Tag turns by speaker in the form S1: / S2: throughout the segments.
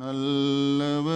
S1: நல்லவர்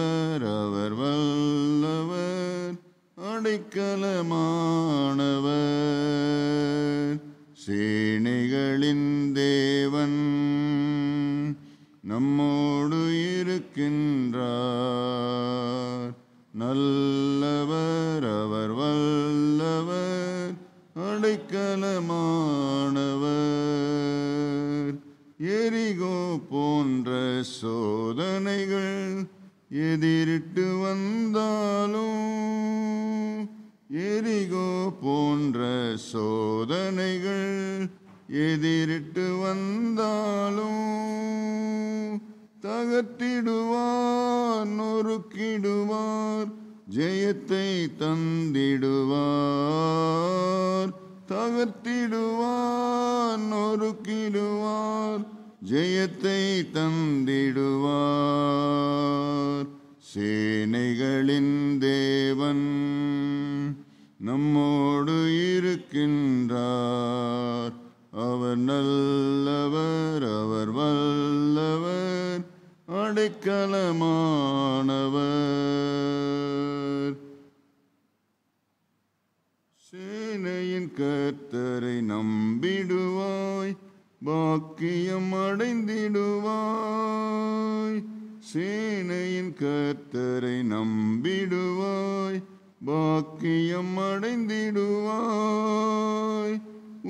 S1: அடைவாய் பாக்கியம் அடைந்திடுவாய்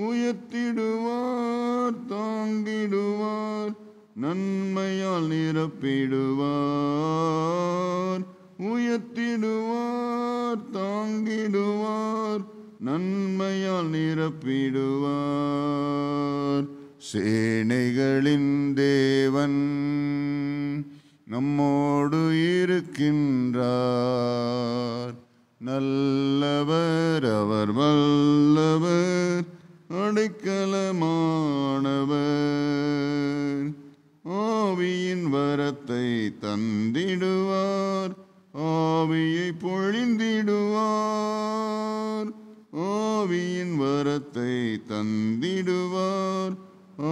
S1: உயர்த்திடுவார் தாங்கிடுவார் நன்மையால் நிரப்பிடுவார் உயர்த்திடுவார் தாங்கிடுவார் நன்மையால் நிரப்பிடுவார் சேனைகளின் தேவன் நம்மோடு இருக்கின்றார் நல்லவர் அவர் வல்லவர் அடிக்கலமானவர் ஆவியின் வரத்தை தந்திடுவார் ஆவியை பொழிந்திடுவார் ஆவியின் வரத்தை தந்திடுவார்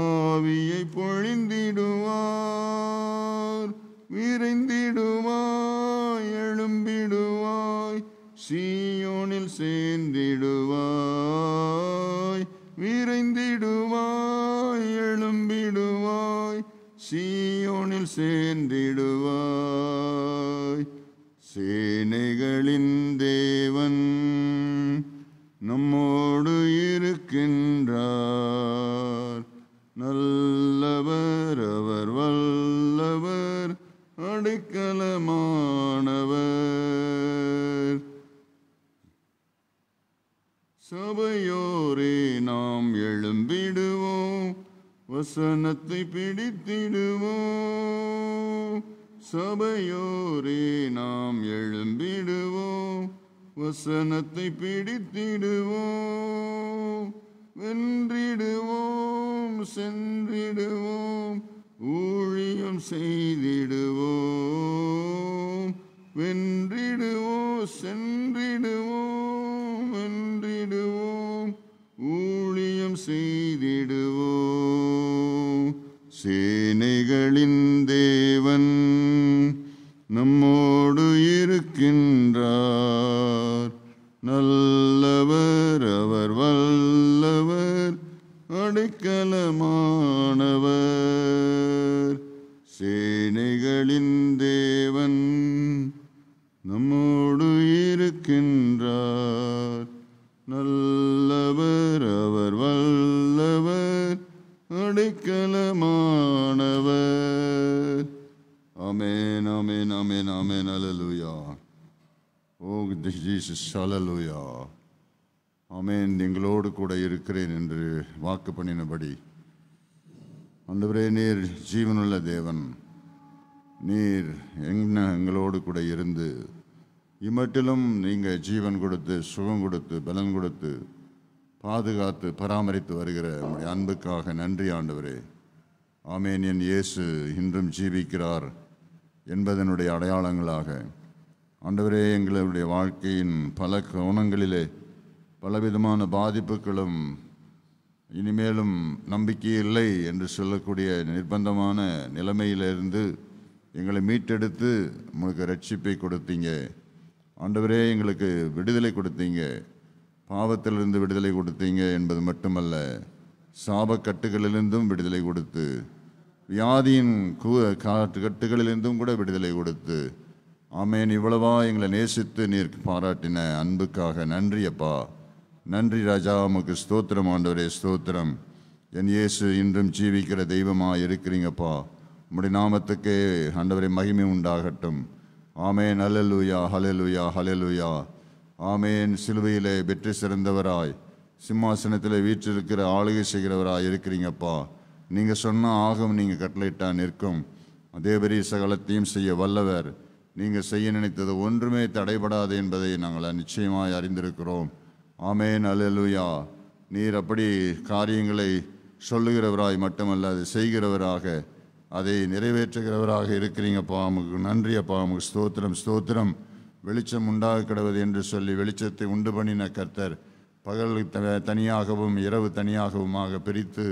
S1: ஆவியை பொழிந்திடுவார் விரைந்திடுவாய் எழும்பிடுவாய் சீயோனில் சேர்ந்திடுவாய் விரைந்திடுவாய் எழும்பிடுவாய் சீயோனில் சேர்ந்திடுவாய் சேனைகளின் தேவன் நம்மோடு இருக்கின்ற பெரியோரே நாம் எழும்பிடுவோம் வசனத்தை பிடித்திடுவோம் சபையோரே நாம் எழும்பிடுவோம் வசனத்தை பிடித்திடுவோம் வென்றிடுவோம் சென்றிடுவோம் ஊழியம் செய்திடுவோம் வென்றிடுவோம் சென்றிடுவோம் வென்றிடுவோம் ஊழியம் செய்திடுவோம் சேனைகளின் தேவன் நம்மோடு இருக்கின்றார் நல்லவர் அவர் வல்லவர் அடைக்கலமானவர் சேனைகளின் தேவன் Amen, amen, amen, amen. Hallelujah. Oh, Jesus, hallelujah. ஆமேன் எங்களோடு கூட இருக்கிறேன் என்று வாக்கு பண்ணினபடி அந்தவரே நீர் ஜீவனுள்ள தேவன் நீர் என்ன எங்களோடு கூட இருந்து இம்மட்டிலும் நீங்கள் ஜீவன் கொடுத்து சுகம் கொடுத்து பலன் கொடுத்து பாதுகாத்து பராமரித்து வருகிற நம்முடைய அன்புக்காக நன்றி ஆண்டவரே ஆமேன் என் இயேசு இன்றும் ஜீவிக்கிறார் என்பதனுடைய அடையாளங்களாக ஆண்டவரே எங்களுடைய வாழ்க்கையின் பல கோணங்களிலே பலவிதமான பாதிப்புகளும் இனிமேலும் நம்பிக்கை இல்லை என்று சொல்லக்கூடிய நிர்பந்தமான நிலைமையிலிருந்து எங்களை மீட்டெடுத்து உங்களுக்கு ரட்சிப்பை கொடுத்தீங்க ஆண்டவரே எங்களுக்கு விடுதலை கொடுத்தீங்க பாவத்திலிருந்து விடுதலை கொடுத்தீங்க என்பது மட்டுமல்ல சாபக்கட்டுகளிலிருந்தும் விடுதலை கொடுத்து வியாதியின் கூ காட்டுக்கட்டுகளிலிருந்தும் கூட விடுதலை கொடுத்து ஆமேன் இவ்வளவா எங்களை நேசித்து நீர் பாராட்டின அன்புக்காக நன்றி அப்பா நன்றி ராஜா உமக்கு ஸ்தோத்திரம் ஆண்டவரே ஸ்தோத்திரம் என் இயேசு இன்றும் ஜீவிக்கிற தெய்வமாக இருக்கிறீங்கப்பா உம்முடைய நாமத்துக்கே ஆண்டவரை மகிமை உண்டாகட்டும் ஆமேன் அலலுயா ஹலலுயா ஹலலுயா ஆமேன் சிலுவையிலே வெற்றி சிறந்தவராய் சிம்மாசனத்தில் வீற்றிருக்கிற ஆளுகை செய்கிறவராய் இருக்கிறீங்கப்பா நீங்கள் சொன்னால் ஆகும் நீங்கள் கட்டளையிட்டா நிற்கும் பெரிய சகலத்தையும் செய்ய வல்லவர் நீங்கள் செய்ய நினைத்தது ஒன்றுமே தடைபடாது என்பதை நாங்கள் நிச்சயமாய் அறிந்திருக்கிறோம் ஆமேன் அலலுயா நீர் அப்படி காரியங்களை சொல்லுகிறவராய் மட்டுமல்ல அதை செய்கிறவராக அதை நிறைவேற்றுகிறவராக இருக்கிறீங்கப்பா உமக்கு நன்றி அப்பா அமுக்கு ஸ்தோத்திரம் ஸ்தோத்திரம் வெளிச்சம் உண்டாக கிடவது என்று சொல்லி வெளிச்சத்தை உண்டு பண்ணின கர்த்தர் பகல் தனியாகவும் இரவு தனியாகவுமாக பிரித்து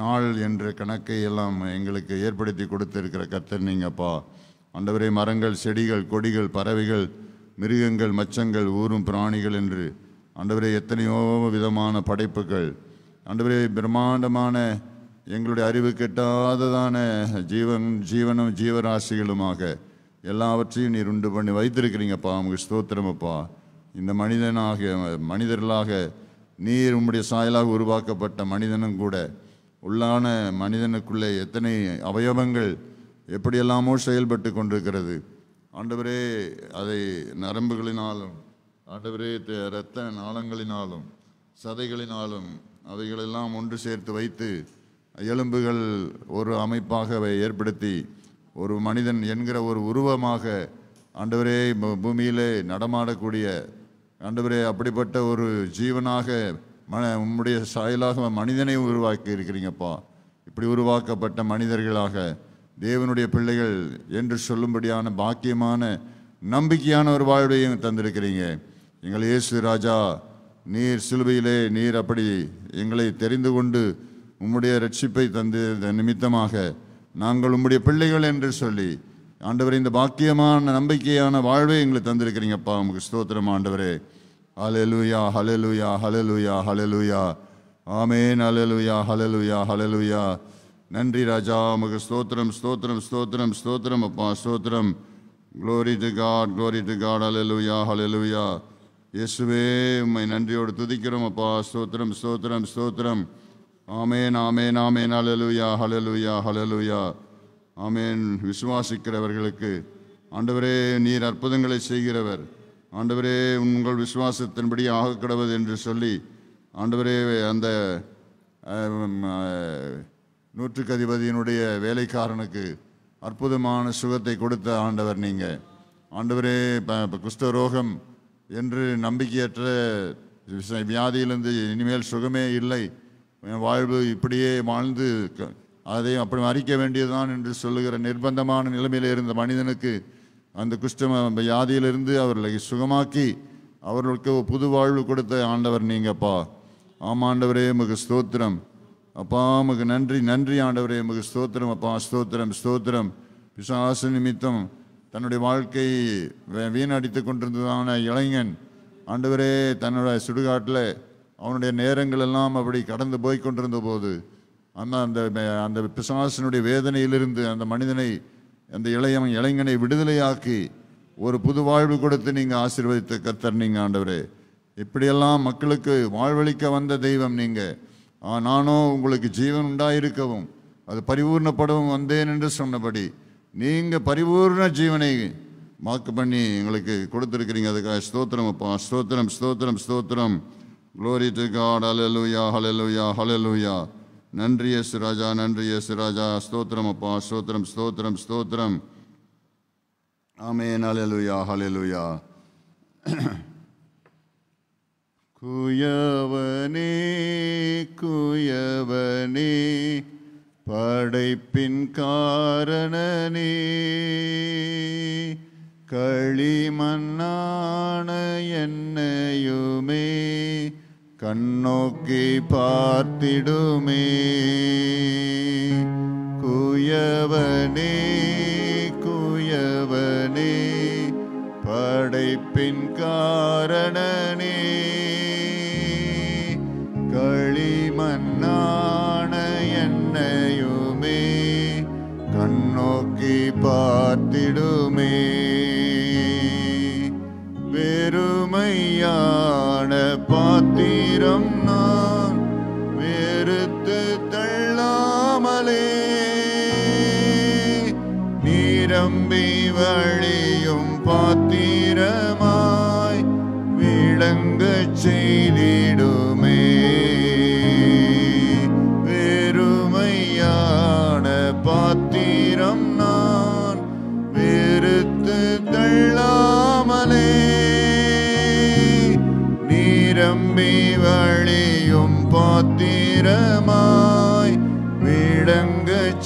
S1: நாள் என்ற கணக்கை எல்லாம் எங்களுக்கு ஏற்படுத்தி கொடுத்திருக்கிற கத்தர் நீங்கப்பா அந்தவரை மரங்கள் செடிகள் கொடிகள் பறவைகள் மிருகங்கள் மச்சங்கள் ஊரும் பிராணிகள் என்று அந்தவரை எத்தனையோ விதமான படைப்புகள் அந்தவரை பிரம்மாண்டமான எங்களுடைய அறிவு கெட்டாததான ஜீவன் ஜீவனும் ஜீவராசிகளுமாக எல்லாவற்றையும் நீர் உண்டு பண்ணி வைத்திருக்கிறீங்கப்பா உங்கள் ஸ்தோத்திரமப்பா இந்த மனிதனாக மனிதர்களாக நீர் உம்முடைய சாயலாக உருவாக்கப்பட்ட மனிதனும் கூட உள்ளான மனிதனுக்குள்ளே எத்தனை அவயவங்கள் எப்படியெல்லாமோ செயல்பட்டு கொண்டிருக்கிறது ஆண்டவரே அதை நரம்புகளினாலும் ஆண்டவரே இரத்த நாளங்களினாலும் சதைகளினாலும் அவைகளெல்லாம் ஒன்று சேர்த்து வைத்து எலும்புகள் ஒரு அமைப்பாக ஏற்படுத்தி ஒரு மனிதன் என்கிற ஒரு உருவமாக ஆண்டவரே பூமியிலே நடமாடக்கூடிய ஆண்டவரே அப்படிப்பட்ட ஒரு ஜீவனாக மன உம்முடைய சாயலாக மனிதனை உருவாக்கி இருக்கிறீங்கப்பா இப்படி உருவாக்கப்பட்ட மனிதர்களாக தேவனுடைய பிள்ளைகள் என்று சொல்லும்படியான பாக்கியமான நம்பிக்கையான ஒரு வாழ்வையும் தந்திருக்கிறீங்க எங்கள் இயேசு ராஜா நீர் சிலுவையிலே நீர் அப்படி எங்களை தெரிந்து கொண்டு உம்முடைய ரட்சிப்பை தந்து நிமித்தமாக நாங்கள் உம்முடைய பிள்ளைகள் என்று சொல்லி ஆண்டவர் இந்த பாக்கியமான நம்பிக்கையான வாழ்வை எங்களுக்கு தந்திருக்கிறீங்கப்பா உங்களுக்கு ஸ்தோத்திரம் ஆண்டவரே ஹலலுயா ஹலலுயா ஹலலுயா ஹலலுயா ஆமேன் ஹலலுயா ஹலலுயா ஹலலுயா நன்றி ராஜா உமக்கு ஸ்தோத்திரம் ஸ்தோத்திரம் ஸ்தோத்திரம் ஸ்தோத்திரம் அப்பா ஸ்தோத்திரம் glory to God glory to God அலலுயா ஹலலுயா இயேசுவே உம்மை நன்றியோடு துதிக்கிறோம் அப்பா ஸ்தோத்திரம் ஸ்தோத்திரம் ஸ்தோத்திரம் ஆமேன் ஆமேன் ஆமேன் அலலுயா ஹலலுயா ஹலலுயா ஆமேன் விசுவாசிக்கிறவர்களுக்கு ஆண்டவரே நீர் அற்புதங்களை செய்கிறவர் ஆண்டவரே உங்கள் விசுவாசத்தின்படி ஆக கிடவது என்று சொல்லி ஆண்டவரே அந்த நூற்றுக்கு அதிபதியினுடைய வேலைக்காரனுக்கு அற்புதமான சுகத்தை கொடுத்த ஆண்டவர் நீங்கள் ஆண்டவரே குஷ்டரோகம் என்று நம்பிக்கையற்ற வியாதியிலிருந்து இனிமேல் சுகமே இல்லை வாழ்வு இப்படியே வாழ்ந்து அதை அப்படி அறிக்க வேண்டியதுதான் என்று சொல்லுகிற நிர்பந்தமான நிலைமையில் இருந்த மனிதனுக்கு அந்த குஷ்டம வியாதியிலிருந்து அவர்களை சுகமாக்கி அவர்களுக்கு புது வாழ்வு கொடுத்த ஆண்டவர் நீங்கப்பா ஆமாண்டவரே ஆண்டவரே உமக்கு ஸ்தோத்திரம் அப்பா உமக்கு நன்றி நன்றி ஆண்டவரே உமக்கு ஸ்தோத்திரம் அப்பா ஸ்தோத்திரம் ஸ்தோத்திரம் பிசாசு நிமித்தம் தன்னுடைய வாழ்க்கை வீணடித்து கொண்டிருந்ததான இளைஞன் ஆண்டவரே தன்னுடைய சுடுகாட்டில் அவனுடைய நேரங்கள் எல்லாம் அப்படி கடந்து போய் கொண்டிருந்த போது அந்த அந்த அந்த பிசாசனுடைய வேதனையிலிருந்து அந்த மனிதனை அந்த இளையவன் இளைஞனை விடுதலையாக்கி ஒரு புது வாழ்வு கொடுத்து நீங்கள் ஆசீர்வதித்த கத்தர் நீங்கள் ஆண்டவரே இப்படியெல்லாம் மக்களுக்கு வாழ்வழிக்க வந்த தெய்வம் நீங்கள் நானோ உங்களுக்கு ஜீவன் உண்டாயிருக்கவும் அது பரிபூர்ணப்படவும் வந்தேன் என்று சொன்னபடி நீங்கள் பரிபூர்ண ஜீவனை மாக்கு பண்ணி எங்களுக்கு கொடுத்துருக்கிறீங்க அதுக்காக ஸ்தோத்திரம் அப்பா ஸ்தோத்திரம் ஸ்தோத்திரம் ஸ்தோத்திரம் குளோரி டு காட் அலலுயா ஹலலுயா ஹலலுயா நன்றி எசு ராஜா நன்றி எசு ராஜா ஸ்தோத்திரம் அப்பா ஸ்தோத்திரம் ஸ்தோத்திரம் ஸ்தோத்திரம் ஆமேன் அலலுயா ஹலலுயா குயவனே குயவனே படைப்பின் காரணனே களிமண்ணான என்னையுமே கண்ணோக்கி பார்த்திடுமே குயவனே குயவனே படைப்பின் காரணனே களிமண்ணான என்னையுமே கண்ணோக்கி பார்த்திடுமே பெருமையா உம்மிடம் நான் வெறுத்து தள்ளாமலே நீரம்பி வழியும் பாத்தீ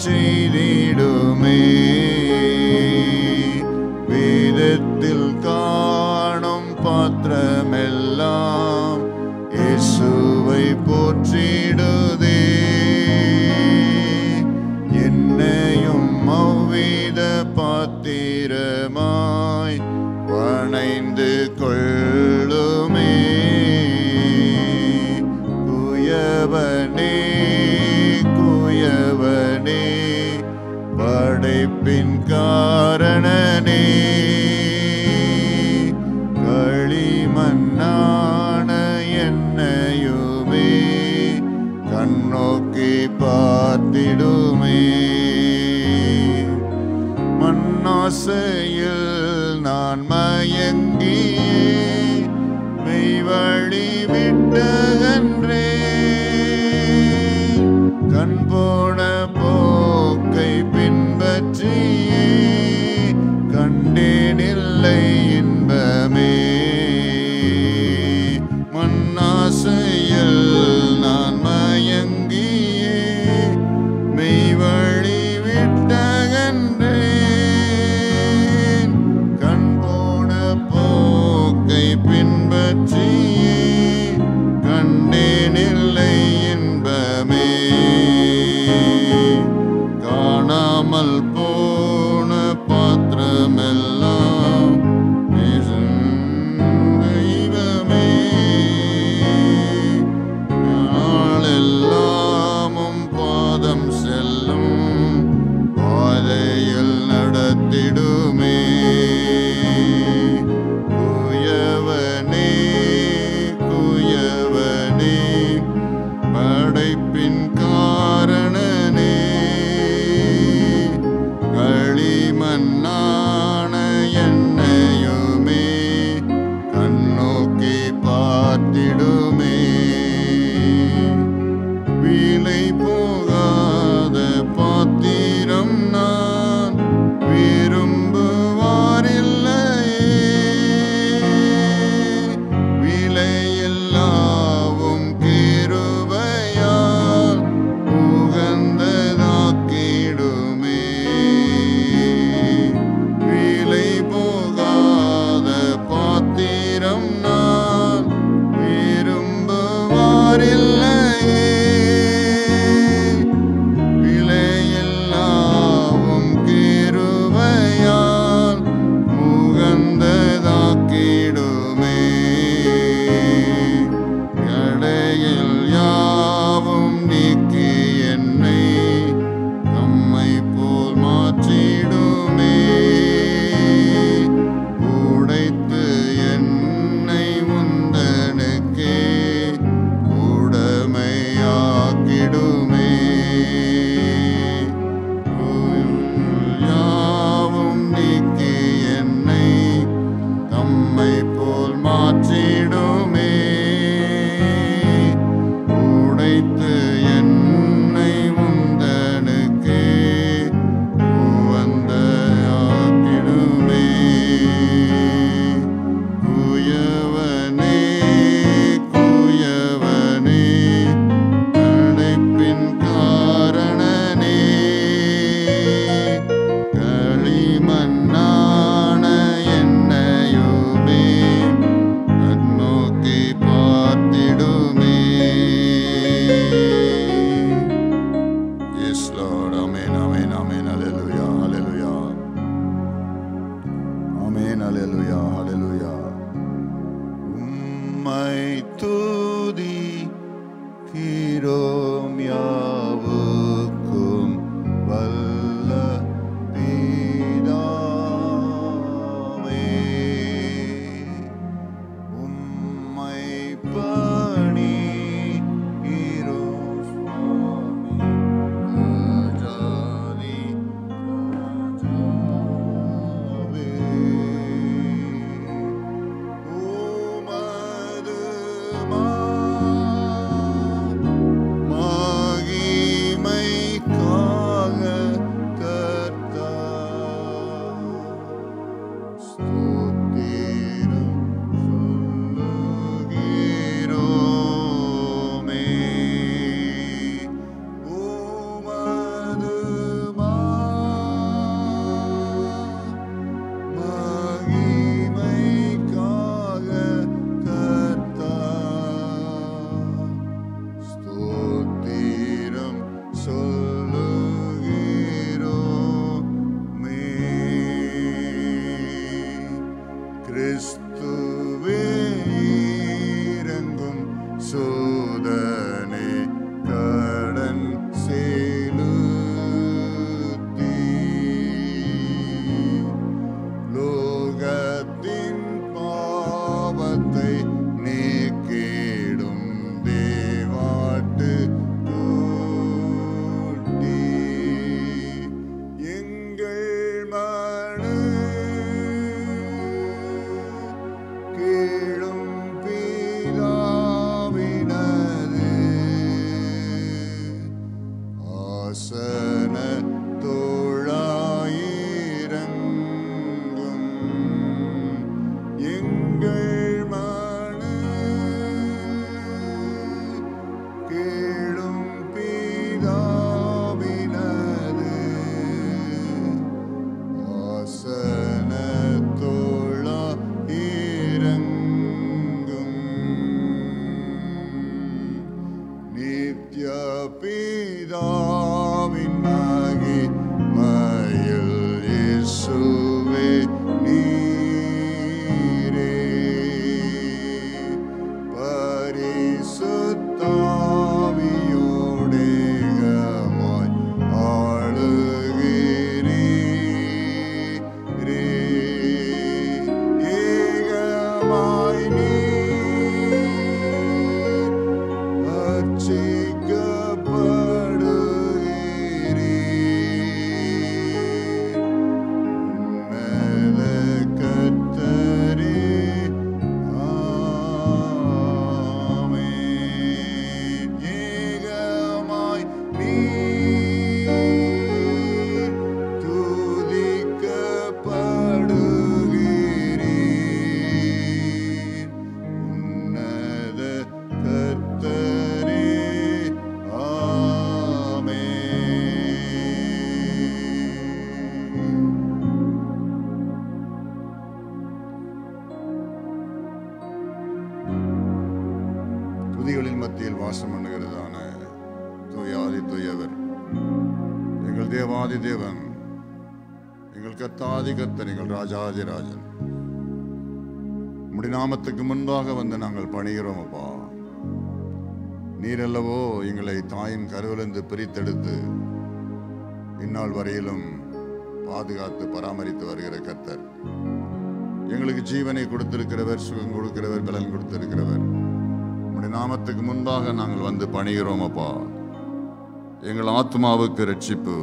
S1: See. நீங்கள் கத்தாதி கத்த நீங்கள் முடி நாமத்துக்கு முன்பாக வந்து நாங்கள் பணிகிறோம் அப்பா நீரல்லவோ எங்களை தாயின் கருவிலிருந்து பிரித்தெடுத்து இந்நாள் வரையிலும் பாதுகாத்து பராமரித்து வருகிற கத்தர் எங்களுக்கு ஜீவனை கொடுத்திருக்கிறவர் சுகம் கொடுக்கிறவர் பலன் கொடுத்திருக்கிறவர் முடி நாமத்துக்கு முன்பாக நாங்கள் வந்து பணிகிறோம் அப்பா எங்கள் ஆத்மாவுக்கு ரட்சிப்பு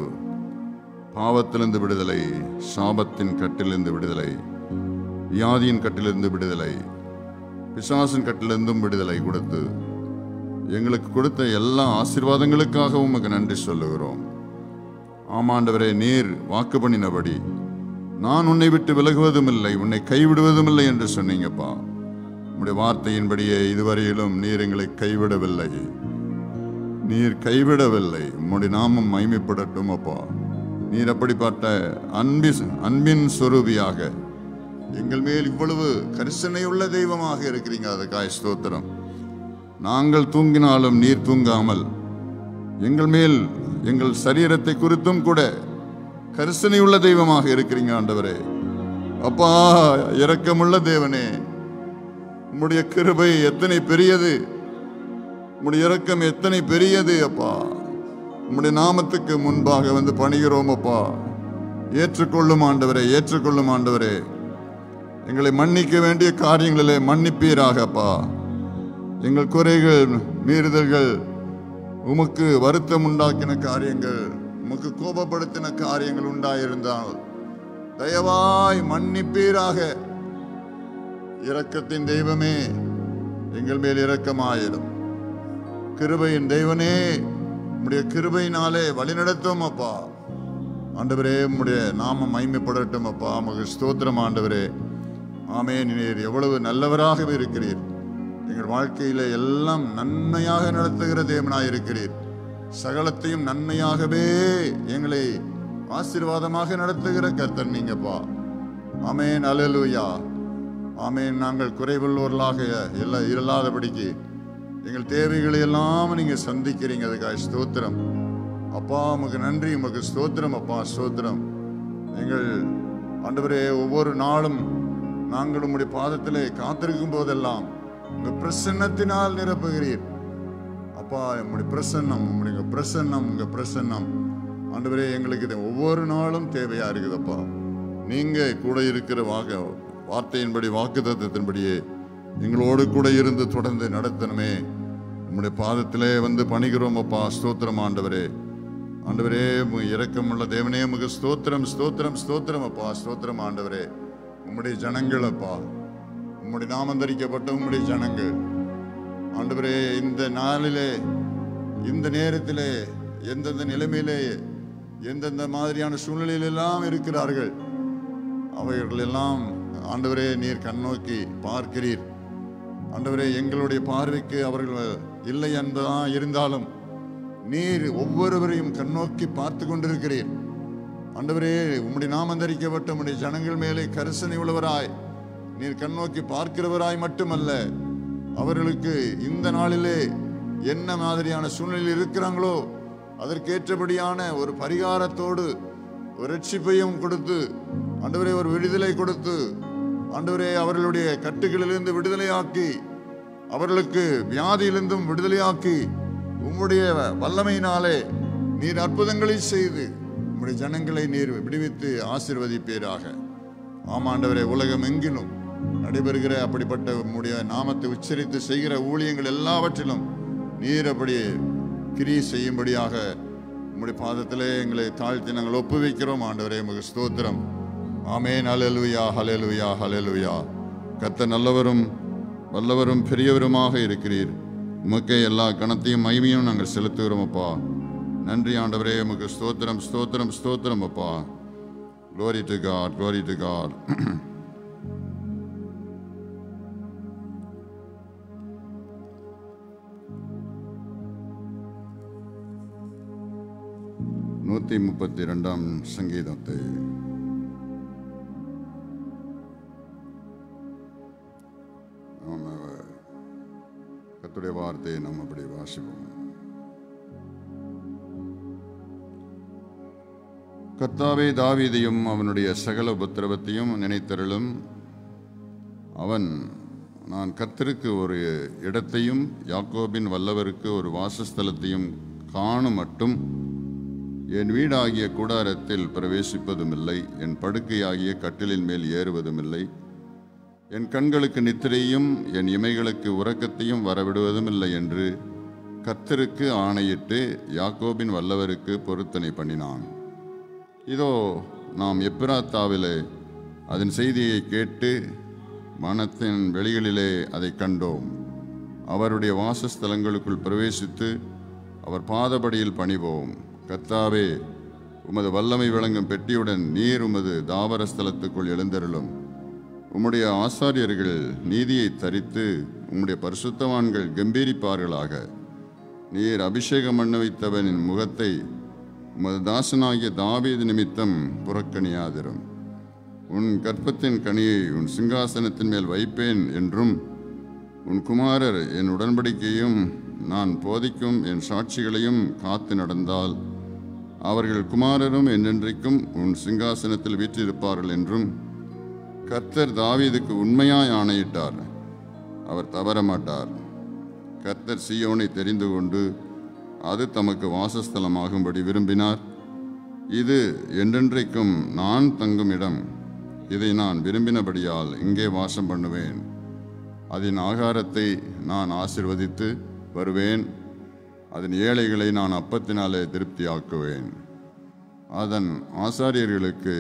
S1: பாவத்திலிருந்து விடுதலை சாபத்தின் கட்டிலிருந்து விடுதலை வியாதியின் கட்டிலிருந்து விடுதலை பிசாசின் கட்டிலிருந்தும் விடுதலை கொடுத்து எங்களுக்கு கொடுத்த எல்லா ஆசீர்வாதங்களுக்காகவும் உமக்கு நன்றி சொல்லுகிறோம் ஆமாண்டவரே நீர் வாக்கு பண்ணினபடி நான் உன்னை விட்டு விலகுவதும் இல்லை உன்னை கைவிடுவதும் இல்லை என்று சொன்னீங்கப்பா உங்களுடைய வார்த்தையின்படியே இதுவரையிலும் நீர் எங்களை கைவிடவில்லை நீர் கைவிடவில்லை உம்முடைய நாமம் மைமைப்படட்டும் அப்பா நீர் அப்படிப்பட்ட அன்பி அன்பின் சொரூபியாக எங்கள் மேல் இவ்வளவு கரிசனையுள்ள தெய்வமாக இருக்கிறீங்க காய் ஸ்தோத்திரம் நாங்கள் தூங்கினாலும் நீர் தூங்காமல் எங்கள் மேல் எங்கள் சரீரத்தை குறித்தும் கூட கரிசனையுள்ள தெய்வமாக இருக்கிறீங்க ஆண்டவரே அப்பா இரக்கமுள்ள தேவனே உம்முடைய கிருபை எத்தனை பெரியது உம்முடைய இரக்கம் எத்தனை பெரியது அப்பா உம்முடைய நாமத்துக்கு முன்பாக வந்து பணிகிறோம் அப்பா ஏற்றுக்கொள்ளும் ஆண்டவரே ஏற்றுக்கொள்ளும் ஆண்டவரே எங்களை மன்னிக்க வேண்டிய காரியங்களிலே மன்னிப்பீராகப்பா எங்கள் குறைகள் மீறுதல்கள் உமக்கு வருத்தம் உண்டாக்கின காரியங்கள் உமக்கு கோபப்படுத்தின காரியங்கள் உண்டாயிருந்தால் தயவாய் மன்னிப்பீராக இரக்கத்தின் தெய்வமே எங்கள் மேல் இரக்கமாயிடும் கிருபையின் தெய்வனே உம்முடைய கிருபையினாலே நடத்தும் அப்பா ஆண்டவரே உம்முடைய நாம மைமைப்படட்டும் அப்பா உமக்கு ஸ்தோத்திரம் ஆண்டவரே ஆமே நீர் எவ்வளவு நல்லவராகவே இருக்கிறீர் எங்கள் வாழ்க்கையில் எல்லாம் நன்மையாக நடத்துகிற தேவனாய் இருக்கிறீர் சகலத்தையும் நன்மையாகவே எங்களை ஆசீர்வாதமாக நடத்துகிற கர்த்தன் நீங்கப்பா ஆமேன் அலலுயா ஆமேன் நாங்கள் குறைவுள்ளவர்களாக எல்லாம் இல்லாதபடிக்கு எங்கள் தேவைகளை எல்லாம் நீங்கள் சந்திக்கிறீங்க அதுக்காக ஸ்தோத்திரம் அப்பா உமக்கு நன்றி உமக்கு ஸ்தோத்திரம் அப்பா ஸ்தோத்திரம் எங்கள் ஆண்டவரே ஒவ்வொரு நாளும் நாங்கள் உம்முடைய பாதத்தில் காத்திருக்கும் போதெல்லாம் உங்கள் பிரசன்னத்தினால் நிரப்புகிறீர் அப்பா உம்முடைய பிரசன்னம் உங்களுடைய பிரசன்னம் உங்கள் பிரசன்னம் ஆண்டவரே எங்களுக்கு இது ஒவ்வொரு நாளும் தேவையாக இருக்குதுப்பா நீங்கள் கூட இருக்கிற வாக வார்த்தையின்படி வாக்கு தத்துவத்தின்படியே எங்களோடு கூட இருந்து தொடர்ந்து நடத்தணுமே உம்முடைய பாதத்திலே வந்து பணிகிறோம் அப்பா ஸ்தோத்திரம் ஆண்டவரே ஆண்டவரே இறக்கமுள்ள தேவனே உமக்கு ஸ்தோத்திரம் ஸ்தோத்திரம் ஸ்தோத்திரம் அப்பா ஸ்தோத்திரம் ஆண்டவரே உம்முடைய ஜனங்கள் அப்பா உம்முடைய நாமந்தரிக்கப்பட்ட உம்முடைய ஜனங்கள் ஆண்டவரே இந்த நாளிலே இந்த நேரத்திலே எந்தெந்த நிலைமையிலே எந்தெந்த மாதிரியான சூழ்நிலையிலெல்லாம் இருக்கிறார்கள் அவைகளெல்லாம் ஆண்டவரே நீர் கண்ணோக்கி பார்க்கிறீர் ஆண்டவரே எங்களுடைய பார்வைக்கு அவர்கள் இல்லை என்பதான் இருந்தாலும் நீர் ஒவ்வொருவரையும் கண்ணோக்கி பார்த்து கொண்டிருக்கிறீர் ஆண்டவரே உம்முடைய நாமந்தரிக்கப்பட்ட உம்முடைய ஜனங்கள் மேலே கரிசனை உள்ளவராய் நீர் கண்ணோக்கி பார்க்கிறவராய் மட்டுமல்ல அவர்களுக்கு இந்த நாளிலே என்ன மாதிரியான சூழ்நிலையில் இருக்கிறாங்களோ அதற்கேற்றபடியான ஒரு பரிகாரத்தோடு ஒரு ரட்சிப்பையும் கொடுத்து ஆண்டவரே ஒரு விடுதலை கொடுத்து ஆண்டவரே அவர்களுடைய கட்டுகளிலிருந்து விடுதலையாக்கி அவர்களுக்கு வியாதியிலிருந்தும் விடுதலையாக்கி உம்முடைய வல்லமையினாலே நீர் அற்புதங்களை செய்து உம்முடைய ஜனங்களை நீர் விடுவித்து ஆசிர்வதிப்பீராக ஆமாண்டவரே உலகம் எங்கிலும் நடைபெறுகிற அப்படிப்பட்ட உம்முடைய நாமத்தை உச்சரித்து செய்கிற ஊழியங்கள் எல்லாவற்றிலும் நீர் அப்படி கிரி செய்யும்படியாக உம்முடைய பாதத்திலே எங்களை தாழ்த்தி நாங்கள் ஒப்பு வைக்கிறோம் ஆண்டவரே முக ஸ்தோத்திரம் ஆமேன் அலலுயா ஹலெலுயா ஹலெலுயா கத்த நல்லவரும் வல்லவரும் பெரியவருமாக இருக்கிறீர் உமக்கே எல்லா கணத்தையும் மகிமையும் நாங்கள் செலுத்துகிறோம் அப்பா நன்றி ஆண்டவரே உமக்கு ஸ்தோத்திரம் ஸ்தோத்திரம் ஸ்தோத்திரம் அப்பா glory to God glory to God நூற்றி முப்பத்தி ரெண்டாம் சங்கீதத்தை கர்த்தாவே தாவீதையும் அவனுடைய சகல உபத்திரவத்தையும் நினைத்தருளும் அவன் நான் கர்த்தருக்கு ஒரு இடத்தையும் யாக்கோபின் வல்லவருக்கு ஒரு வாசஸ்தலத்தையும் காணும் மட்டும் என் வீடாகிய கூடாரத்தில் பிரவேசிப்பதும் இல்லை என் படுக்கையாகிய கட்டிலின் மேல் ஏறுவதும் இல்லை என் கண்களுக்கு நித்திரையும் என் இமைகளுக்கு உறக்கத்தையும் வரவிடுவதும் இல்லை என்று கர்த்தருக்கு ஆணையிட்டு யாக்கோபின் வல்லவருக்கு பொருத்தனை பண்ணினான் இதோ நாம் எப்ராத்தாவிலே அதன் செய்தியை கேட்டு மனத்தின் வெளிகளிலே அதை கண்டோம் அவருடைய வாசஸ்தலங்களுக்குள் பிரவேசித்து அவர் பாதபடியில் பணிவோம் கத்தாவே உமது வல்லமை விளங்கும் பெட்டியுடன் நீர் உமது தாவரஸ்தலத்துக்குள் எழுந்தருளும் உம்முடைய ஆசாரியர்கள் நீதியை தரித்து உம்முடைய பரிசுத்தவான்கள் கம்பீரிப்பார்களாக நீர் அபிஷேகம் மண்ண வைத்தவனின் முகத்தை உமது தாசனாகிய தாவீது நிமித்தம் புறக்கணியாதிரும் உன் கற்பத்தின் கனியை உன் சிங்காசனத்தின் மேல் வைப்பேன் என்றும் உன் குமாரர் என் உடன்படிக்கையும் நான் போதிக்கும் என் சாட்சிகளையும் காத்து நடந்தால் அவர்கள் குமாரரும் என்றென்றைக்கும் உன் சிங்காசனத்தில் வீற்றிருப்பார்கள் என்றும் கர்த்தர் தாவீதுக்கு உண்மையாய் ஆணையிட்டார் அவர் தவறமாட்டார் கர்த்தர் சியோனை தெரிந்து கொண்டு அது தமக்கு வாசஸ்தலமாகும்படி விரும்பினார் இது என்றென்றைக்கும் நான் தங்கும் இடம் இதை நான் விரும்பினபடியால் இங்கே வாசம் பண்ணுவேன் அதன் ஆகாரத்தை நான் ஆசிர்வதித்து வருவேன் அதன் ஏழைகளை நான் அப்பத்தினாலே திருப்தியாக்குவேன் அதன் ஆசாரியர்களுக்கு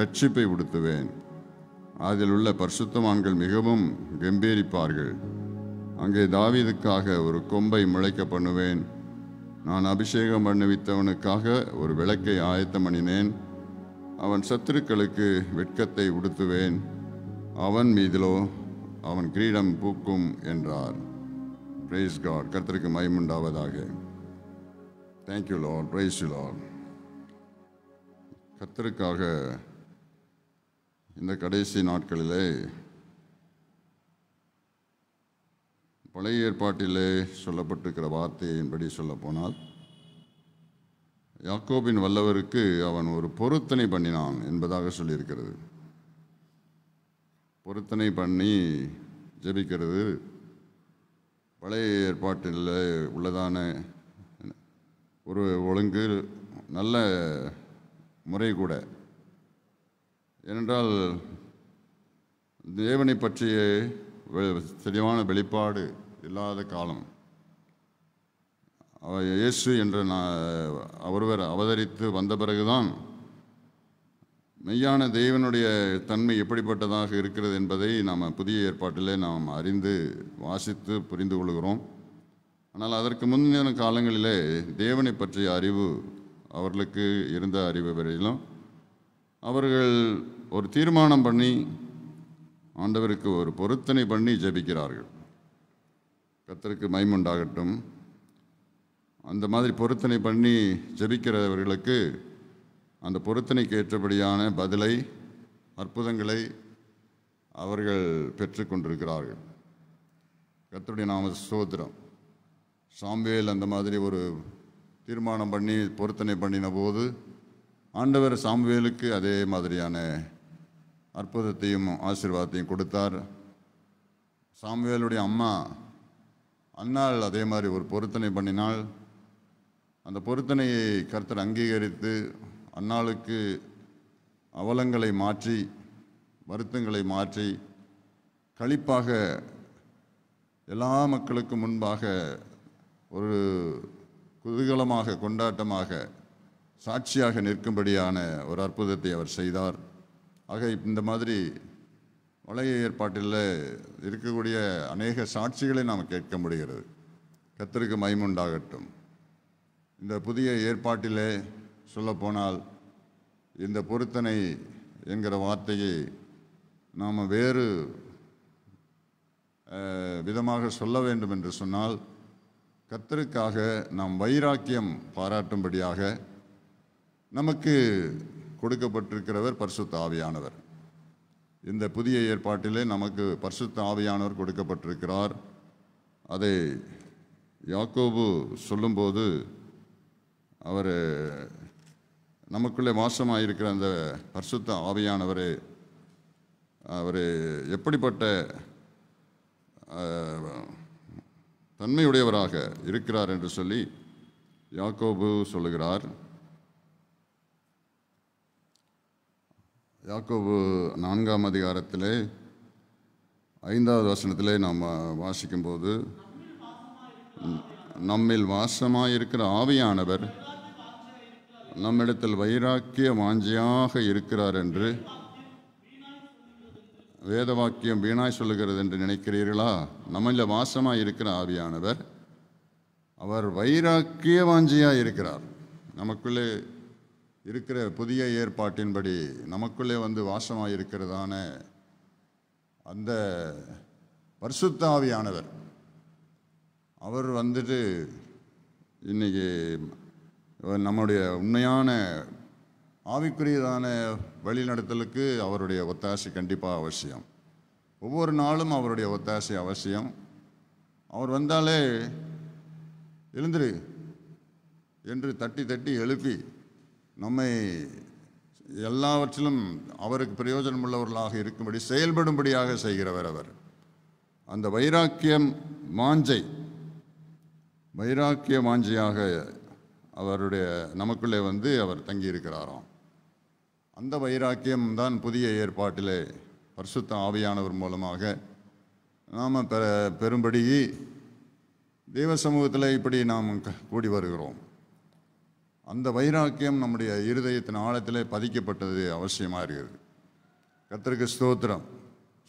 S1: ரட்சிப்பை உடுத்துவேன் அதில் உள்ள பர்சுத்தமான்கள் மிகவும் கம்பீரிப்பார்கள் அங்கே தாவீதுக்காக ஒரு கொம்பை முளைக்க பண்ணுவேன் நான் அபிஷேகம் பண்ணுவித்தவனுக்காக ஒரு விளக்கை ஆயத்தம் அணினேன் அவன் சத்துருக்களுக்கு வெட்கத்தை உடுத்துவேன் அவன் மீதிலோ அவன் கிரீடம் பூக்கும் என்றார் பிரைஸ் காட் கர்த்தருக்கு மயமுண்டாவதாக thank you Lord praise you Lord கர்த்தருக்காக இந்த கடைசி நாட்களிலே பழைய ஏற்பாட்டிலே சொல்லப்பட்டிருக்கிற வார்த்தையின்படி போனால் யாக்கோபின் வல்லவருக்கு அவன் ஒரு பொருத்தனை பண்ணினான் என்பதாக சொல்லியிருக்கிறது பொருத்தனை பண்ணி ஜபிக்கிறது பழைய ஏற்பாட்டில் உள்ளதான ஒரு ஒழுங்கு நல்ல முறை கூட ஏனென்றால் தேவனை பற்றிய தெளிவான வெளிப்பாடு இல்லாத காலம் இயேசு என்று நான் அவர்வர் அவதரித்து வந்த பிறகுதான் மெய்யான தெய்வனுடைய தன்மை எப்படிப்பட்டதாக இருக்கிறது என்பதை நாம் புதிய ஏற்பாட்டிலே நாம் அறிந்து வாசித்து புரிந்து கொள்கிறோம் ஆனால் அதற்கு முந்தின காலங்களிலே தேவனை பற்றிய அறிவு அவர்களுக்கு இருந்த அறிவு வரையிலும் அவர்கள் ஒரு தீர்மானம் பண்ணி ஆண்டவருக்கு ஒரு பொருத்தனை பண்ணி ஜபிக்கிறார்கள் கத்தருக்கு மைமுண்டாகட்டும் அந்த மாதிரி பொருத்தனை பண்ணி ஜபிக்கிறவர்களுக்கு அந்த பொருத்தனைக்கு ஏற்றபடியான பதிலை அற்புதங்களை அவர்கள் பெற்றுக்கொண்டிருக்கிறார்கள் கத்தருடைய நாம சோதரம் சாம்பேல் அந்த மாதிரி ஒரு தீர்மானம் பண்ணி பொருத்தனை பண்ணின போது ஆண்டவர் சாம்வேலுக்கு அதே மாதிரியான அற்புதத்தையும் ஆசீர்வாதத்தையும் கொடுத்தார் சாம்வேலுடைய அம்மா அன்னால் அதே மாதிரி ஒரு பொருத்தனை பண்ணினால் அந்த பொருத்தனையை கர்த்தர் அங்கீகரித்து அன்னாளுக்கு அவலங்களை மாற்றி வருத்தங்களை மாற்றி கழிப்பாக எல்லா மக்களுக்கும் முன்பாக ஒரு குதூகலமாக கொண்டாட்டமாக சாட்சியாக நிற்கும்படியான ஒரு அற்புதத்தை அவர் செய்தார் ஆக இந்த மாதிரி வளைய ஏற்பாட்டில் இருக்கக்கூடிய அநேக சாட்சிகளை நாம் கேட்க முடிகிறது கத்தருக்கு மைமுண்டாகட்டும் இந்த புதிய ஏற்பாட்டிலே சொல்லப்போனால் இந்த பொருத்தனை என்கிற வார்த்தையை நாம் வேறு விதமாக சொல்ல வேண்டும் என்று சொன்னால் கத்தருக்காக நாம் வைராக்கியம் பாராட்டும்படியாக நமக்கு கொடுக்கப்பட்டிருக்கிறவர் பரிசுத்த ஆவியானவர் இந்த புதிய ஏற்பாட்டிலே நமக்கு பரிசுத்த ஆவியானவர் கொடுக்கப்பட்டிருக்கிறார் அதை யாக்கோபு சொல்லும்போது அவர் நமக்குள்ளே வாசமாக இருக்கிற அந்த பரிசுத்த ஆவியானவர் அவர் எப்படிப்பட்ட தன்மையுடையவராக இருக்கிறார் என்று சொல்லி யாக்கோபு சொல்லுகிறார் யாக்கோபு நான்காம் அதிகாரத்தில் ஐந்தாவது வசனத்திலே நாம் வாசிக்கும்போது நம்மில் வாசமாக இருக்கிற ஆவியானவர் நம்மிடத்தில் வைராக்கிய வாஞ்சியாக இருக்கிறார் என்று வேத வாக்கியம் வீணாய் சொல்லுகிறது என்று நினைக்கிறீர்களா நம்மள வாசமாக இருக்கிற ஆவியானவர் அவர் வைராக்கிய வாஞ்சியாக இருக்கிறார் நமக்குள்ளே இருக்கிற புதிய ஏற்பாட்டின்படி நமக்குள்ளே வந்து வாசமாக இருக்கிறதான அந்த பரிசுத்தாவியானவர் அவர் வந்துட்டு இன்றைக்கி நம்முடைய உண்மையான ஆவிக்குரியதான வழிநடத்தலுக்கு அவருடைய ஒத்தாசை கண்டிப்பாக அவசியம் ஒவ்வொரு நாளும் அவருடைய ஒத்தாசை அவசியம் அவர் வந்தாலே எழுந்துரு என்று தட்டி தட்டி எழுப்பி நம்மை எல்லாவற்றிலும் அவருக்கு பிரயோஜனம் உள்ளவர்களாக இருக்கும்படி செயல்படும்படியாக செய்கிறவர் அவர் அந்த வைராக்கியம் மாஞ்சை வைராக்கிய மாஞ்சையாக அவருடைய நமக்குள்ளே வந்து அவர் தங்கியிருக்கிறாராம் அந்த வைராக்கியம்தான் புதிய ஏற்பாட்டிலே பரிசுத்த ஆவியானவர் மூலமாக நாம் பெ பெரும்படி தெய்வ சமூகத்தில் இப்படி நாம் கூடி வருகிறோம் அந்த வைராக்கியம் நம்முடைய இருதயத்தின் ஆழத்தில் பதிக்கப்பட்டது அவசியமாக இருக்கிறது கத்திரிக்கு ஸ்தோத்திரம்